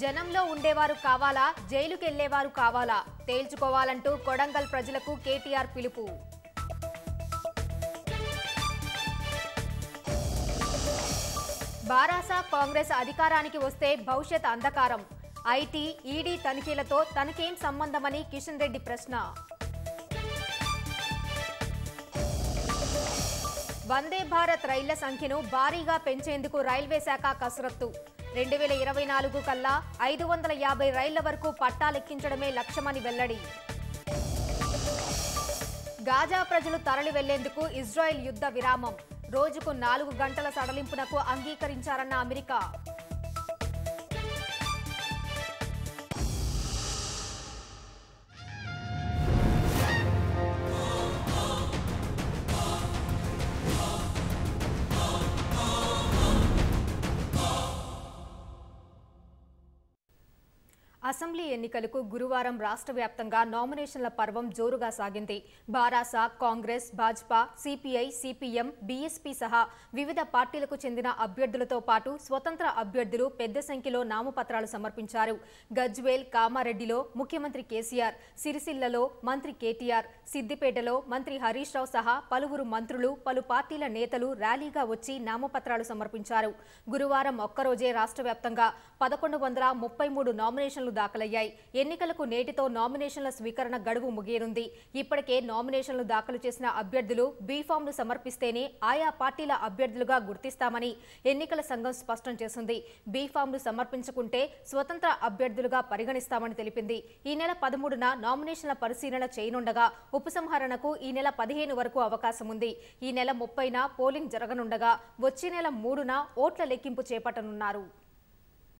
జనంలో ఉండేవారు కావాలా? జైలుకెళ్ళేవారు కావాలా? తేల్చుకోవాలంటూ కొడంగల్ ప్రజలకు కేటీఆర్ పిలుపు. బారాసా కాంగ్రెస్ అధికారానికి వస్తే భవిష్యత్ అంధకారం. ఐటీ ఈడీ తనిఖీలతో తనకేం సంబంధమని కిషన్ రెడ్డి ప్రశ్న. వందే భారత్ రైళ్ళ సంఖ్యను భారీగా పెంచేందుకు రైల్వే శాఖ కసరత్తు. రెండు వేల ఇరవై నాలుగు కల్లా ఐదు వందల యాభై రైళ్ళ వరకు పట్టాలెక్కించడమే లక్ష్యమని వెల్లడి. గాజా ప్రజలు తరలి వెళ్ళేందుకు ఇజ్రాయెల్ యుద్ధ విరామం. రోజుకు నాలుగు గంటల సడలింపునకు అంగీకరించారన్న అమెరికా. అసెంబ్లీ ఎన్నికలకు గురువారం రాష్ట్ర వ్యాప్తంగా నామినేషన్ల పర్వం జోరుగా సాగింది. బారాసా Congress Bhajapa CPI CPM BSP సహా వివిధ పార్టీలకు చెందిన అభ్యర్థులతో పాటు స్వతంత్ర అభ్యర్థులు పెద్ద సంఖ్యలో నామపత్రాలు సమర్పించారు. గజ్వేల్ కామారెడ్డిలో ముఖ్యమంత్రి కేసీఆర్ సిరిసిల్లలో మంత్రి కేటీఆర్ సిద్దిపేటలో మంత్రి హరీష్ రావు సహా పలువురు మంత్రులు పలు పార్టీల నేతలు ర్యాలీగా వచ్చి నామపత్రాలు సమర్పించారు. గురువారం ఒక్కరోజే రాష్ట్ర వ్యాప్తంగా పదకొండు వందల ముప్పై మూడు నామినేషన్లు దాఖలయ్యాయి. ఎన్నికలకు నేటితో నామినేషన్ల స్వీకరణ గడువు ముగియనుంది. ఇప్పటికే నామినేషన్లు దాఖలు చేసిన అభ్యర్థులు బీఫామ్లు సమర్పిస్తేనే ఆయా పార్టీల అభ్యర్థులుగా గుర్తిస్తామని ఎన్నికల సంఘం స్పష్టం చేసింది. బీఫామ్లు సమర్పించుకుంటే స్వతంత్ర అభ్యర్థులుగా పరిగణిస్తామని తెలిపింది. ఈ నెల పదమూడున నామినేషన్ల పరిశీలన చేయనుండగా ఉపసంహరణకు ఈ నెల పదిహేను వరకు అవకాశం ఉంది ఈ నెల ముప్పైన పోలింగ్ జరగనుండగా వచ్చే నెల మూడున ఓట్ల లెక్కింపు చేపట్టనున్నారు.